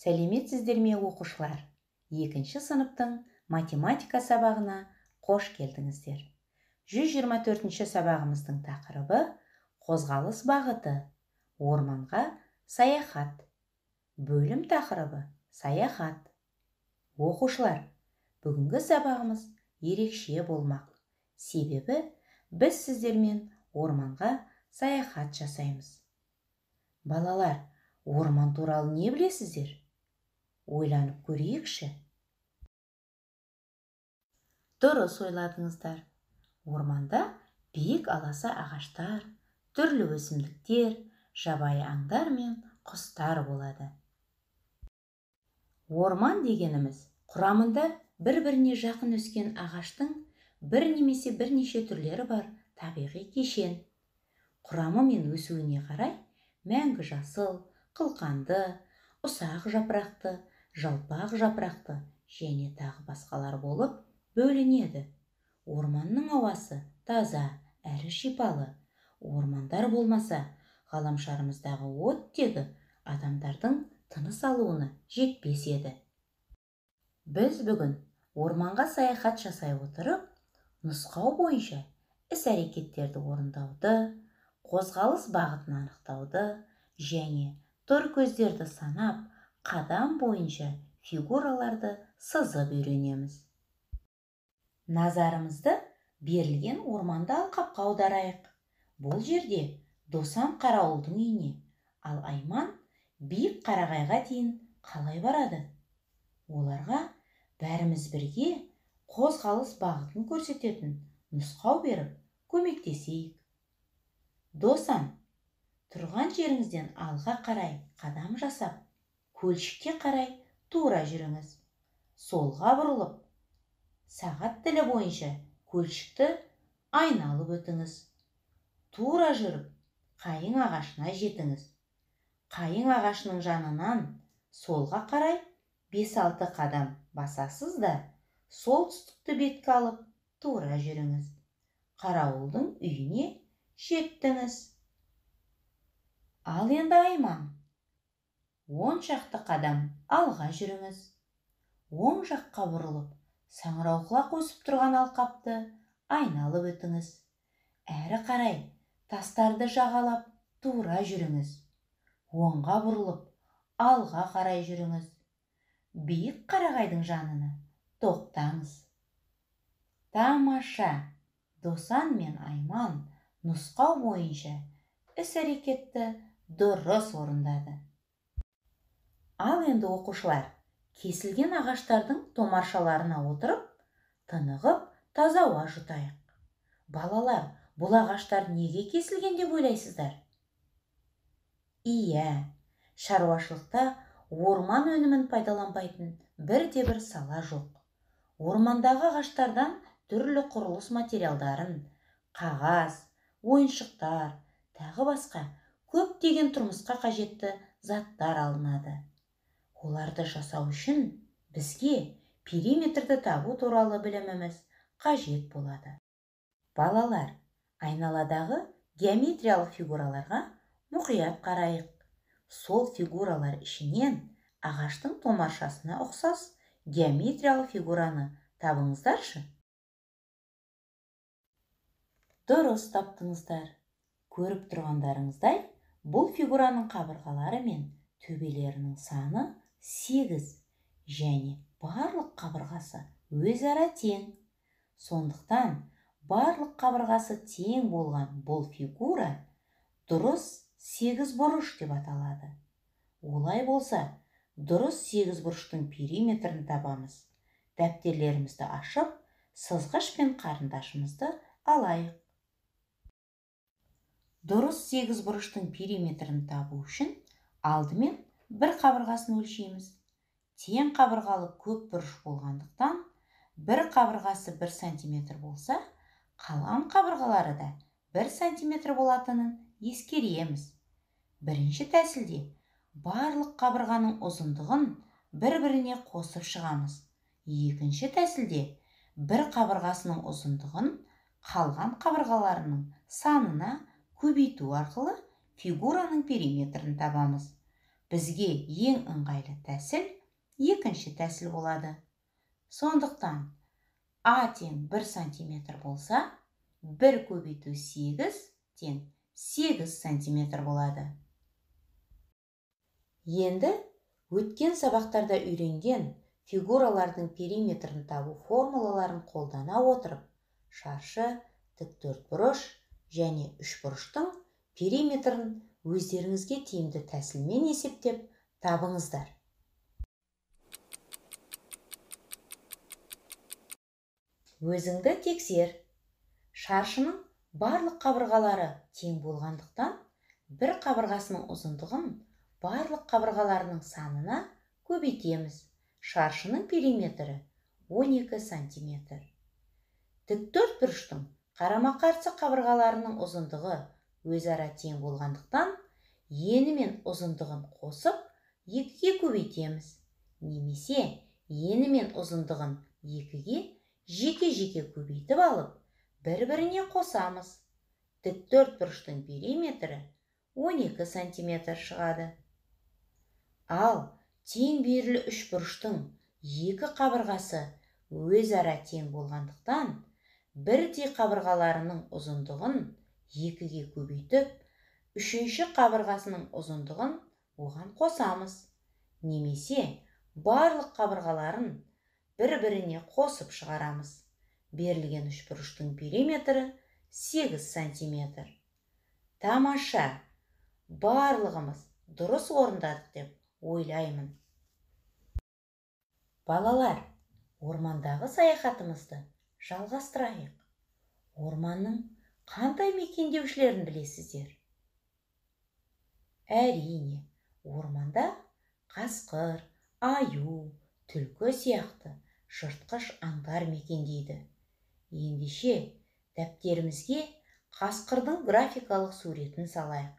сәлеметсіздер ме оқушылар. Екінші сыныптың математика сабағына қош келдіңіздер. 124 сабағымыздың тақырыбы қозғалыс бағыты. Орманға саяхат бөлім тақырыбы саяхат оқушылар бүгінгі сабағымыз ерекше болмақ. Себебі біз сіздермен орманға саяхат жасаймыз. Балалар орман туралы не білесіздер? Ойланып көрейікші. Дұрыс ойладыңыздар. Орманда биік аласа ағаштар түрлі өсімдіктер жабайы аңдар мен құстар болады. Орман дегеніміз құрамында бір біріне жақын өскен ағаштың бір немесе бірнеше түрлері бар табиғи кешен. Құрамы мен өсуіне қарай мәңгі жасыл қылқанды ұсақ жапырақты жалпақ жапырақты және тағы басқалар болып бөлінеді. Орманның ауасы таза әрі шипалы. Ормандар болмаса ғаламшарымыздағы оттегі адамдардың тыныс алуына жетпес еді. Біз бүгін орманға саяхат жасай отырып нұсқау бойынша іс әрекеттерді орындауды қозғалыс бағытын анықтауды және тұр көздерді санап қадам бойынша фигураларды сызып үйренеміз. Назарымызды берілген орманды алқапқа аударайық. Бұл жерде досан қарауылдың үйіне ал айман биік қарағайға дейін қалай барады? Оларға бәріміз бірге қозғалыс бағытын көрсететін нұсқау беріп көмектесейік. Досан тұрған жеріңізден алға қарай қадам жасап көлшікке қарай тура жүріңіз. Солға бұрылып сағат тілі бойынша көлшікті айналып өтіңіз. Тура жүріп қайың ағашына жетіңіз. Қайың ағашының жанынан солға қарай 5-6 қадам басасыз да солтүстікті бетке алып тура жүріңіз. Қарауылдың үйіне жеттіңіз. Ал енді айман. Он шақты қадам алға жүріңіз. Оң жаққа бұрылып саңырауқұлақ өсіп тұрған алқапты айналып өтіңіз. Әрі қарай тастарды жағалап тура жүріңіз. Оңға бұрылып алға қарай жүріңіз. Биік қарағайдың жанына тоқтаңыз. Тамаша досан мен айман нұсқау бойынша іс әрекетті дұрыс орындады. Ал енді оқушылар кесілген ағаштардың томаршаларына отырып тынығып таза ауа жұтайық. Балалар бұл ағаштар неге кесілген деп ойлайсыздар? Иә шаруашылықта орман өнімін пайдаланбайтын бірде бір сала жоқ. Ормандағы ағаштардан түрлі құрылыс материалдарын қағаз ойыншықтар тағы басқа көптеген тұрмысқа қажетті заттар алынады. Оларды жасау үшін бізге периметрді табу туралы біліміміз қажет болады. Балалар айналадағы геометриялық фигураларға мұқият қарайық. Сол фигуралар ішінен ағаштың томаршасына ұқсас геометриялық фигураны табыңыздаршы. Дұрыс таптыңыздар. Көріп тұрғандарыңыздай бұл фигураның қабырғалары мен төбелерінің саны сегіз және барлық қабырғасы өзара тең. Сондықтан барлық қабырғасы тең болған бұл фигура дұрыс сегіз бұрыш деп аталады. Олай болса дұрыс сегіз бұрыштың периметрін табамыз. Дәптерлерімізді ашып сызғыш пен қарындашымызды алайық. Дұрыс сегіз бұрыштың периметрін табу үшін алдымен бір қабырғасын өлшейміз. Тең қабырғалы көп бұрыш болғандықтан бір қабырғасы бір сантиметр болса қалған қабырғалары да бір сантиметр болатынын ескереміз. Бірінші тәсілде барлық қабырғаның ұзындығын бір біріне қосып шығамыз. Екінші тәсілде бір қабырғасының ұзындығын қалған қабырғаларының санына көбейту арқылы фигураның периметрін табамыз. Бізге ең ыңғайлы тәсіл екінші тәсіл болады. Сондықтан а тең 1 сантиметр болса 1 көбейту 8 тең 8 сантиметр болады. Енді өткен сабақтарда үйренген фигуралардың периметрін табу формулаларын қолдана отырып шаршы тіктөртбұрыш және үшбұрыштың периметрін өздеріңізге тиімді тәсілмен есептеп табыңыздар. Өзіңді тексер. Шаршының барлық қабырғалары тең болғандықтан бір қабырғасының ұзындығын барлық қабырғаларының санына көбейтеміз. Шаршының периметрі 12 сантиметр. Бұрыштың қарама қарсы қабырғаларының ұзындығы өзара тең болғандықтан ені мен ұзындығын қосып екіге көбейтеміз. Немесе ені мен ұзындығын екіге жеке жеке көбейтіп алып бір біріне қосамыз бұрыштың периметрі 12 сантиметр шығады. Ал тең берілі бұрыштың екі қабырғасы өзара тең болғандықтан бірдей қабырғаларының ұзындығын екіге көбейтіп үшінші қабырғасының ұзындығын оған қосамыз. Немесе барлық қабырғаларын бір біріне қосып шығарамыз. Берілген үшбұрыштың периметрі 8 сантиметр. Тамаша. Барлығымыз дұрыс орындадық деп ойлаймын. Балалар ормандағы саяхатымызды жалғастырайық. Орманның қандай мекендеушілерін білесіздер? Әрине орманда қасқыр аю түлкі сияқты жыртқыш аңдар мекендейді. Ендеше дәптерімізге қасқырдың графикалық суретін салайық.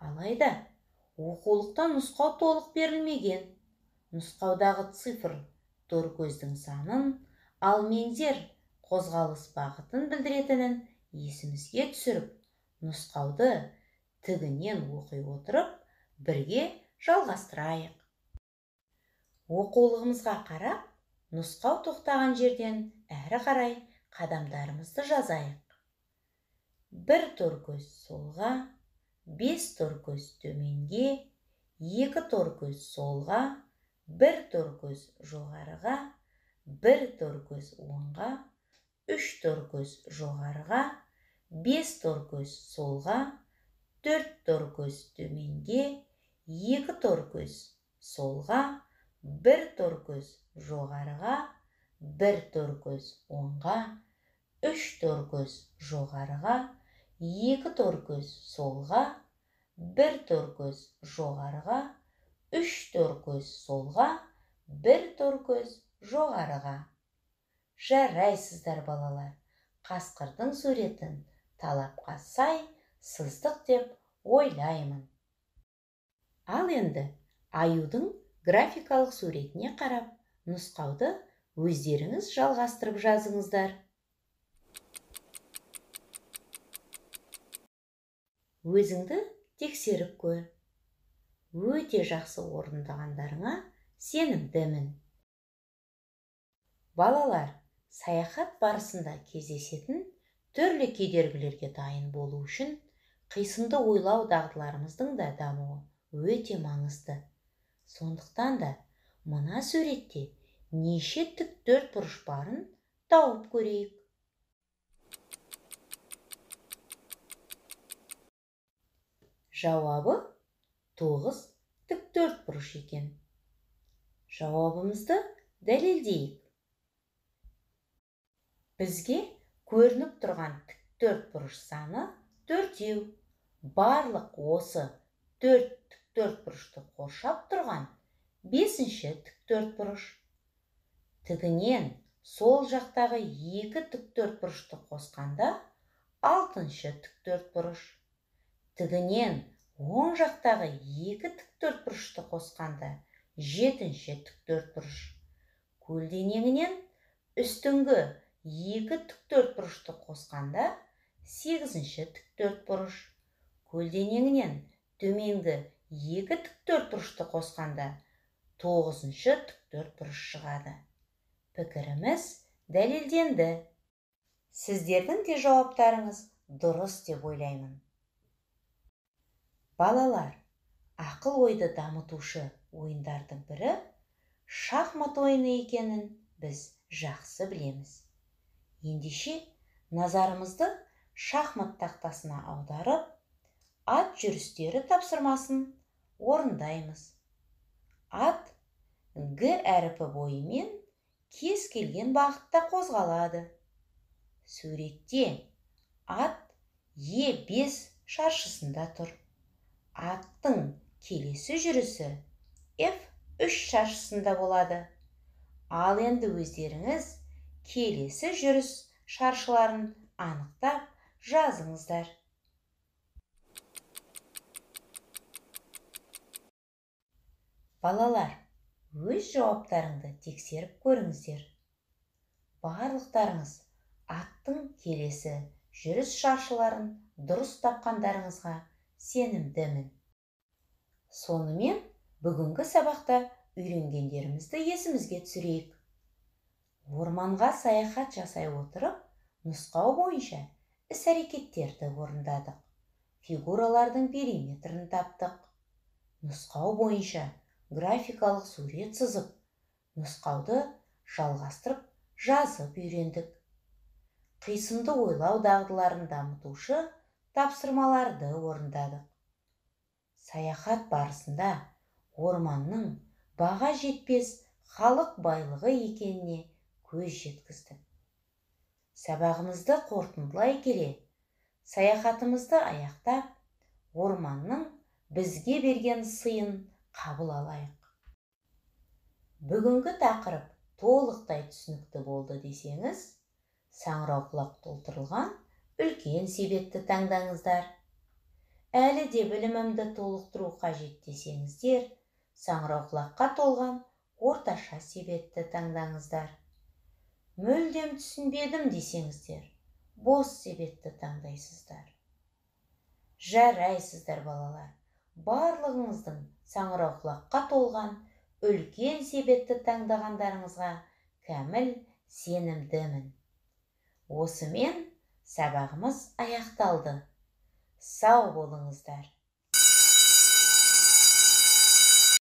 Алайда оқулықта нұсқау толық берілмеген. Нұсқаудағы цифр торкөздің санын ал меңзер қозғалыс бағытын білдіретінін есімізге түсіріп нұсқауды тігінен оқи отырып бірге жалғастырайық. Оқулығымызға қарап нұсқау тоқтаған жерден әрі қарай қадамдарымызды жазайық. Бір торкөз солға бес торкөз төменге екі торкөз солға бір торкөз жоғарыға бір торкөз оңға үш торкөз жоғарыға бес торкөз солға төрт торкөз төменге екі торкөз солға бір торкөз жоғарыға бір торкөз оңға үш торкөз жоғарыға екі торкөз солға бір торкөз жоғарыға үш торкөз солға бір торкөз жоғарыға жарайсыздар балалар. Қасқырдың суретін талапқа сай сыздық деп ойлаймын ал енді аюдың графикалық суретіне қарап нұсқауды өздеріңіз жалғастырып жазыңыздар. Өзіңді тексеріп көр. Өте жақсы орындағандарыңа сенімдімін. Балалар саяхат барысында кездесетін түрлі кедергілерге дайын болу үшін қисынды ойлау дағдыларымыздың да дамуы өте маңызды. Сондықтан да мына суретте неше тік бұрыш барын тауып көрейік. Жауабы тоғыз тік бұрыш екен. Жауабымызды дәлелдейік. Бізге көрініп тұрған тік бұрыш саны төртеу барлық осы төрт тік бұрышты қоршап тұрған бесінші тік бұрыш. Тігінен сол жақтағы екі бұрышты қосқанда алтыншы бұрыш. Тігінен оң жақтағы екі бұрышты қосқанда жетінші бұрыш. Көлденеңінен үстіңгі екі бұрышты қосқанда сегізінші бұрыш. Көлденеңінен төменгі екі тіктөртбұрышты қосқанда тоғызыншы тіктөртбұрыш шығады. Пікіріміз дәлелденді. Сіздердің де жауаптарыңыз дұрыс деп ойлаймын. Балалар ақыл ойды дамытушы ойындардың бірі шахмат ойыны екенін біз жақсы білеміз. Ендеше назарымызды шахмат тақтасына аударып ат жүрістері тапсырмасын орындаймыз. Ат г әріпі бойымен кез келген бағытта қозғалады. Суретте ат е 5 шаршысында тұр. Аттың келесі жүрісі f үш шаршысында болады. Ал енді өздеріңіз келесі жүріс шаршыларын анықтап жазыңыздар. Балалар өз жауаптарыңды тексеріп көріңіздер. Барлықтарыңыз аттың келесі жүріс шаршыларын дұрыс тапқандарыңызға сенімдімін. Сонымен бүгінгі сабақта үйренгендерімізді есімізге түсірейік. Орманға саяхат жасай отырып нұсқау бойынша іс әрекеттерді орындадық. Фигуралардың периметрін таптық. Нұсқау бойынша графикалық сурет сызып нұсқауды жалғастырып жазып үйрендік. Қисынды ойлау дағдыларын дамытушы тапсырмаларды орындадық. Саяхат барысында орманның баға жетпес халық байлығы екеніне көз жеткіздік сабағымызды қорытындылай келе саяхатымызды аяқтап орманның бізге берген сыйын қабыл алайық. Бүгінгі тақырып толықтай түсінікті болды десеңіз саңырауқұлақ толтырылған үлкен себетті таңдаңыздар. Әлі де білімімді толықтыру қажет десеңіздер саңырауқұлаққа толған орташа себетті таңдаңыздар. Мүлдем түсінбедім десеңіздер бос себетті таңдайсыздар. Жарайсыздар балалар. Барлығыңыздың саңырауқұлаққа толған үлкен себетті таңдағандарыңызға кәміл сенімдімін. Осымен сабағымыз аяқталды. Сау болыңыздар.